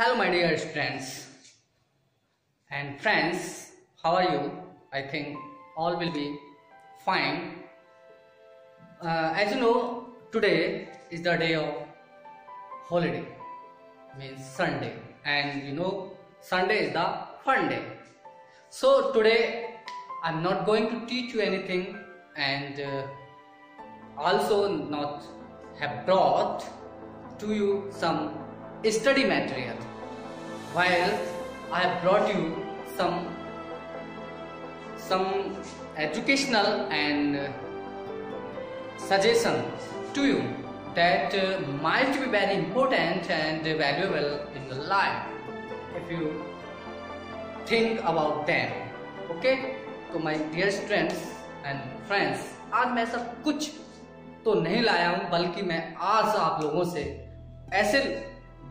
Hello, my dear students and friends. How are you? I think all will be fine. Uh, as you know, today is the day of holiday, means Sunday, and you know, Sunday is the fun day. So today, I'm not going to teach you anything, and uh, also not have brought to you some study material while I have brought you some some educational and uh, suggestions to you that uh, might be very important and valuable in your life if you think about them okay तो my dear students and friends आज मैं सब कुछ तो नहीं लाया हूँ बल्कि मैं आज आप लोगों से ऐसे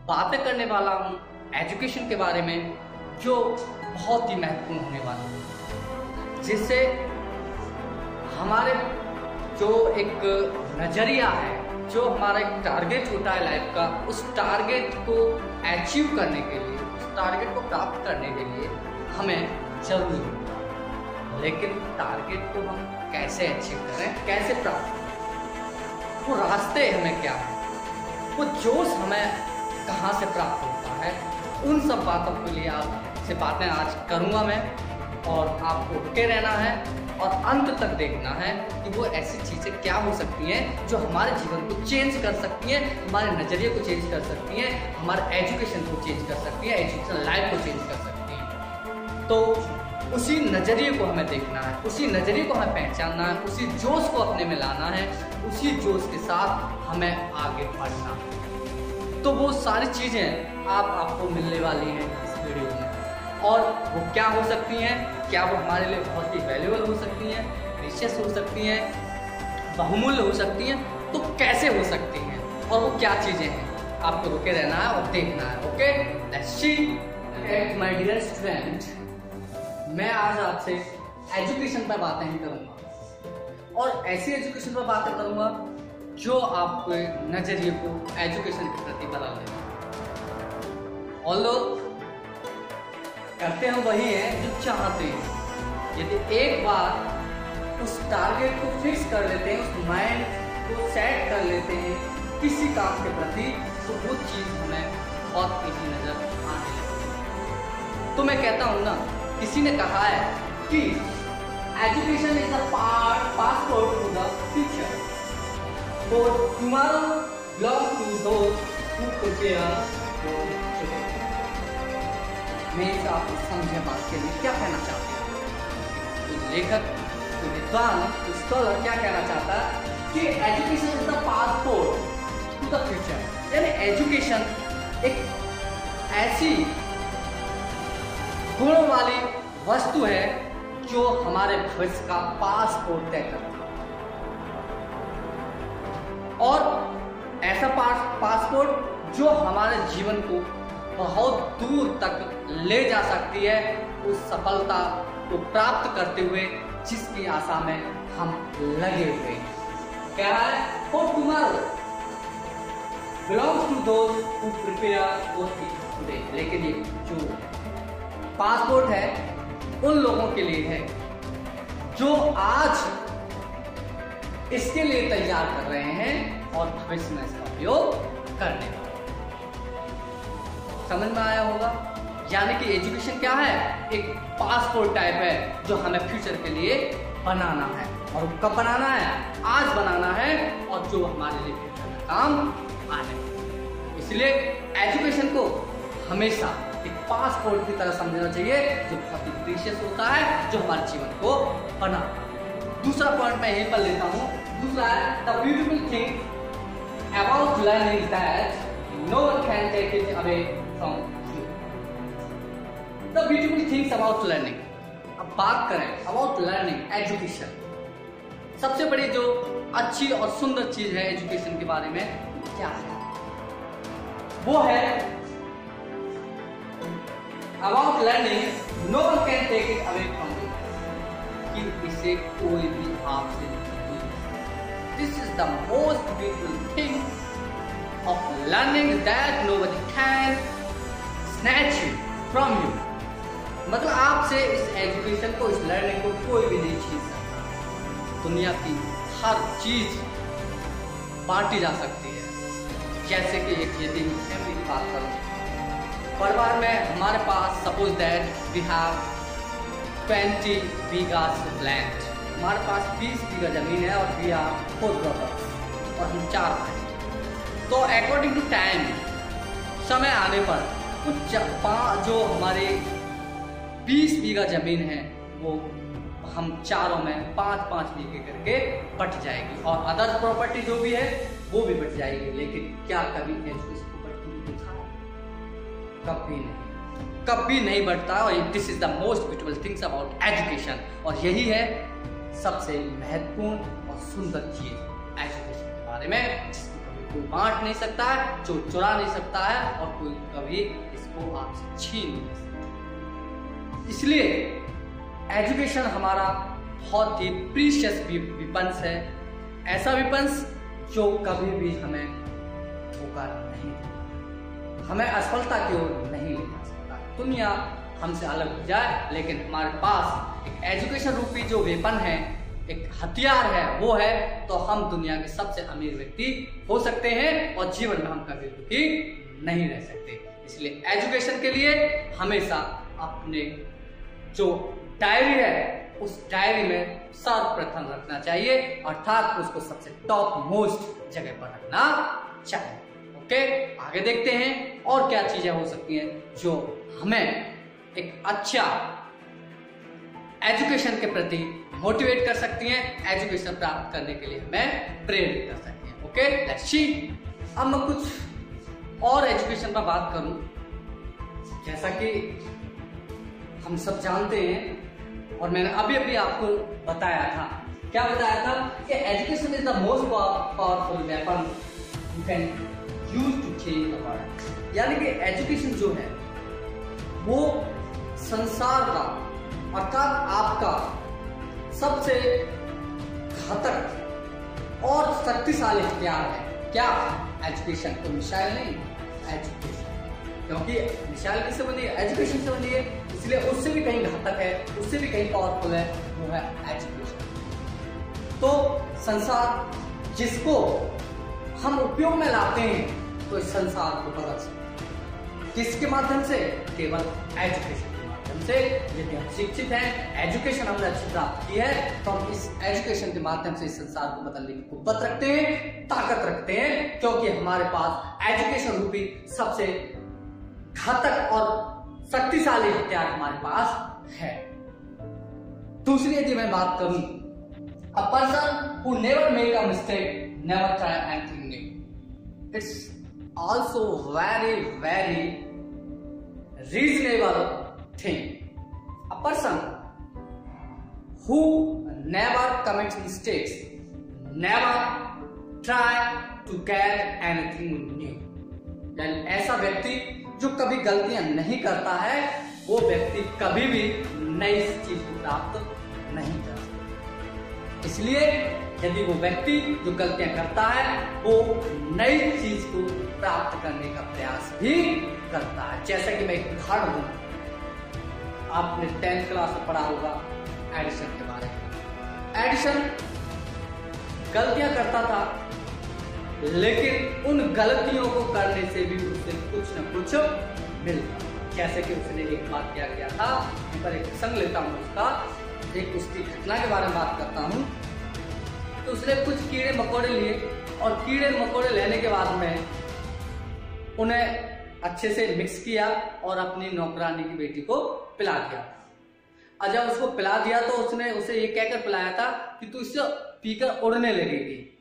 बातें करने वाला हूँ एजुकेशन के बारे में जो बहुत ही महत्वपूर्ण होने वाला है, जिससे हमारे जो एक नज़रिया है, जो हमारा एक टारगेट होता है लाइफ का, उस टारगेट को अचीव करने के लिए, उस टारगेट को प्राप्त करने के लिए हमें है। लेकिन टारगेट को हम कैसे अचीव करें, कैसे प्राप्त करें? वो रास्ते हमें क्या है? वो जोश हमें कहाँ से प्राप्त होता है? उन सब बातों के लिए आप से बातें आज करूँगा मैं और आपको रुके रहना है और अंत तक देखना है कि वो ऐसी चीज़ें क्या हो सकती हैं जो हमारे जीवन को चेंज कर सकती हैं, हमारे नज़रिए को चेंज कर सकती हैं, हमारे एजुकेशन को चेंज कर सकती हैं एजुकेशन लाइफ को चेंज कर सकती हैं। तो उसी नज़रिए को हमें देखना है, उसी नज़रिए को हमें पहचानना है, उसी जोश को अपने में लाना है, उसी जोश के साथ हमें आगे बढ़ना है। तो वो सारी चीज़ें आप, आपको मिलने वाली हैं इस वीडियो में। और वो क्या हो सकती हैं? क्या वो हमारे लिए बहुत ही वैल्यूबल हो सकती हैं? प्रीशियस हो सकती हैं? बहुमूल्य हो सकती हैं? तो कैसे हो सकती हैं? और वो क्या चीज़ें हैं? आपको रुके रहना है और देखना है okay see my dear student मैं आज आपसे एजुकेशन पर बातें ही करूँगा। और ऐसी एजुकेशन पर बातें करूँगा जो आपके नज़रिए को एजुकेशन के प्रति बदल दे और लोग करते हैं, वही है जो चाहते हैं। यदि एक बार उस टारगेट को फिक्स कर लेते हैं, उस माइंड को सेट कर लेते हैं किसी काम के प्रति तो वो चीज़ हमें बहुत ईजी नज़र आने लगती तो मैं कहता हूँ ना, किसी ने कहा है कि education is the part passport to the future for tomorrow belong to those who prepare for today मैं आप बात के लिए क्या कहना चाहते हैं तो लेखक तो विद्वान तो स्कॉलर क्या कहना चाहता है कि education is the passport to the future यानी एजुकेशन एक ऐसी गुणों वाली वस्तु है जो हमारे भविष्य का पासपोर्ट तय करती है और ऐसा पास पासपोर्ट जो हमारे जीवन को बहुत दूर तक ले जा सकती है, उस सफलता को प्राप्त करते हुए जिसकी आशा में हम लगे हुए क्या है? For tomorrow belongs to those who prepare for today लेकिन ये जो पासपोर्ट है, उन लोगों के लिए है, जो आज इसके लिए तैयार कर रहे हैं और भविष्य में इसका उपयोग करने वाले। समझ में आया होगा? यानी कि एजुकेशन क्या है? एक पासपोर्ट टाइप है जो हमें फ्यूचर के लिए बनाना है। और कब बनाना है? आज बनाना है और जो हमारे लिए फ्यूचर में काम आने इसलिए एजुकेशन को हमेशा एक पासपोर्ट की तरह समझना चाहिए, जो बहुत ही प्रीशियस होता है, जो हमारे जीवन को बनाता है। दूसरा पॉइंट मैं यहीं पर लेता हूँ। दूसरा है the beautiful thing about learning that no one can take it away from the beautiful things about learning अब बात करें अबाउट लर्निंग एजुकेशन सबसे बड़ी जो अच्छी और सुंदर चीज़ है एजुकेशन के बारे में क्या है? वो है about learning no one can take it away from कि इसे कोई भी आपसे This is the most beautiful thing of learning that nobody can from you मतलब आपसे इस एजुकेशन को, इस लर्निंग को कोई भी नहीं छीन सकता। दुनिया की हर चीज़ बांटी जा सकती है। जैसे कि एक यदि की बात करूँ। परिवार में हमारे पास suppose that we have twenty bighas land हमारे पास बीस बीघा ज़मीन है और आर फोर ब्रदर्स और हम चार भाई। तो अकॉर्डिंग टू टाइम समय आने पर कुछ जो हमारे बीस बीघा ज़मीन है, वो हम चारों में पाँच पाँच बीघे करके बट जाएगी। और अदर प्रॉपर्टी जो भी है, वो भी बट जाएगी। लेकिन क्या कभी एजुकेशन कभी नहीं। कभी नहीं बढ़ता और this is the most beautiful things about education और यही है सबसे महत्वपूर्ण और सुंदर चीज़ एजुकेशन के बारे में कोई बांट नहीं सकता है, जो चुरा नहीं सकता है और कोई कभी इसको आपसे छीन नहीं सकता। इसलिए एजुकेशन हमारा बहुत ही प्रीशियस विपंस है। ऐसा विपंस जो कभी भी हमें धोखा नहीं देता। हमें असफलता की ओर नहीं ले जा सकता दुनिया हमसे अलग हो जाए, लेकिन हमारे पास एक एजुकेशन रूपी जो वेपन है, एक हथियार है, वो है तो हम दुनिया के सबसे अमीर व्यक्ति हो सकते हैं और जीवन में हम कभी दुखी नहीं रह सकते। इसलिए एजुकेशन के लिए हमेशा अपने जो डायरी है, उस डायरी में सर्वप्रथम रखना चाहिए, अर्थात उसको सबसे टॉप मोस्ट जगह पर रखना चाहिए। ओके आगे देखते हैं और क्या चीज़ें हो सकती हैं जो हमें एक अच्छा एजुकेशन के प्रति मोटिवेट कर सकती हैं एजुकेशन प्राप्त करने के लिए हमें प्रेरित कर सकती हैं। ओके लेट्स सी अब मैं कुछ और एजुकेशन पर बात करूँ। जैसा कि हम सब जानते हैं और मैंने अभी अभी आपको बताया था। क्या बताया था? कि education is the most powerful weapon you can use to change the world यानी कि एजुकेशन जो है, वो संसार का, अर्थात आपका सबसे घातक और शक्तिशाली हथियार है। क्या? एजुकेशन तो मिसाइल नहीं एजुकेशन क्योंकि मिसाइल किससे बनी है? एजुकेशन से बनी है। इसलिए उससे भी कहीं घातक है, उससे भी कहीं पावरफुल है, वो है एजुकेशन तो संसार जिसको हम उपयोग में लाते हैं तो इस संसार को बदल सकते किसके माध्यम से? केवल एजुकेशन से। यदि हम शिक्षित हैं एजुकेशन हमने अच्छी प्राप्त की है तो हम इस एजुकेशन के माध्यम से इस संसार को बदलने की कुत रखते हैं, ताकत रखते हैं, क्योंकि हमारे पास एजुकेशन रूपी सबसे घातक और शक्तिशाली हथियार हमारे पास है। दूसरी यदि मैं बात करूँ a person who never make a mistake never try anything new it's also very very reasonable thing a person who never commits mistakes never try to get anything new यानी ऐसा व्यक्ति जो कभी गलतियाँ नहीं करता है वो व्यक्ति कभी भी नई चीज़ प्राप्त नहीं कर सकता इसलिए यदि वो व्यक्ति जो गलतियाँ करता है वो नई चीज़ को प्राप्त करने का प्रयास भी करता है। जैसा कि मैं एक उदाहरण दू आपने टेंथ क्लास में पढ़ा होगा एडिशन के बारे में। एडिशन गलतियाँ करता था, लेकिन उन गलतियों को करने से भी उसे कुछ न कुछ मिलता। जैसे कि उसने एक बात क्या किया था पर एक संग लेता हूँ उसका, एक उसकी घटना के बारे में बात करता हूँ। तो उसने कुछ कीड़े मकोड़े लिए, और कीड़े मकोड़े लेने के बाद में उन्हें अच्छे से मिक्स किया और अपनी नौकरानी की बेटी को पिला दिया। और उसको पिला दिया तो उसने उसे ये कहकर पिलाया था कि तू इससे पीकर उड़ने लगेगी।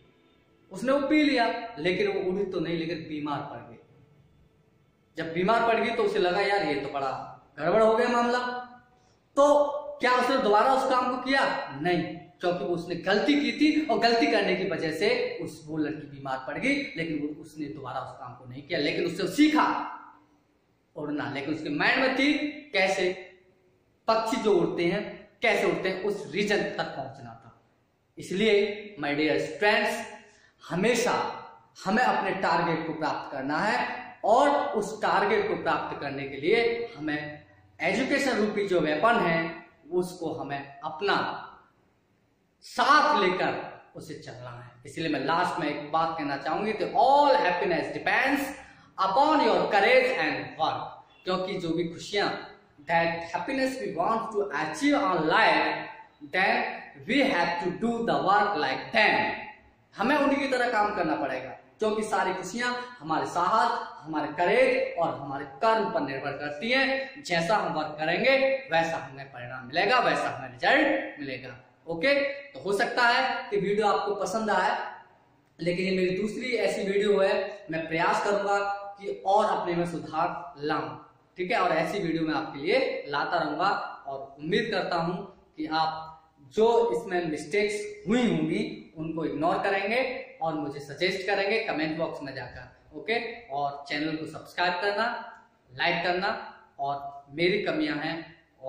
उसने वो पी लिया, लेकिन वो उड़ी तो नहीं, लेकिन बीमार पड़ गई। जब बीमार पड़ गई तो उसे लगा, यार, ये तो बड़ा गड़बड़ हो गया मामला। तो क्या उसने दोबारा उस काम को किया? नहीं। क्योंकि वो उसने गलती की थी और गलती करने की वजह से उस, वो लड़की बीमार पड़ गई, लेकिन वो उसने दोबारा उस काम को नहीं किया, लेकिन उससे सीखा। उड़ना लेकिन उसके माइंड में थी कैसे पक्षी जो उड़ते हैं, कैसे उड़ते हैं, उस रीजन तक पहुँचना था। इसलिए माय डियर स्टूडेंट्स हमेशा हमें अपने टारगेट को प्राप्त करना है और उस टारगेट को प्राप्त करने के लिए हमें एजुकेशन रूपी जो वेपन है, उसको हमें अपना साथ लेकर उसे चलना है। इसलिए मैं लास्ट में एक बात कहना चाहूँगी कि all happiness depends upon your courage and work क्योंकि जो भी खुशियाँ that happiness we want to achieve on life then we have to do the work like them हमें उन्हीं की तरह काम करना पड़ेगा क्योंकि सारी खुशियाँ हमारे साहस, हमारे करेज और हमारे कर्म पर निर्भर करती हैं। जैसा हम वर्क करेंगे, वैसा हमें परिणाम मिलेगा, वैसा हमें रिज़ल्ट मिलेगा। ओके तो हो सकता है कि वीडियो आपको पसंद आए, लेकिन ये मेरी दूसरी ऐसी वीडियो है, मैं प्रयास करूँगा कि और अपने में सुधार लाऊं। ठीक है? और ऐसी वीडियो मैं आपके लिए लाता रहूँगा और उम्मीद करता हूँ कि आप जो इसमें मिस्टेक्स हुई होंगी, उनको इग्नोर करेंगे और मुझे सजेस्ट करेंगे कमेंट बॉक्स में जाकर। ओके और चैनल को सब्सक्राइब करना लाइक करना और मेरी कमियाँ हैं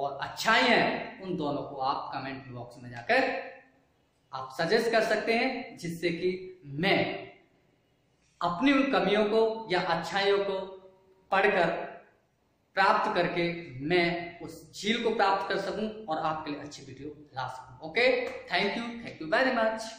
और अच्छाई है, उन दोनों को आप कमेंट बॉक्स में जाकर आप सजेस्ट कर सकते हैं, जिससे कि मैं अपनी उन कमियों को या अच्छाइयों को पढ़कर प्राप्त करके मैं उस झील को प्राप्त कर सकूँ और आपके लिए अच्छी वीडियो ला सकूँ। Okay thank you thank you very much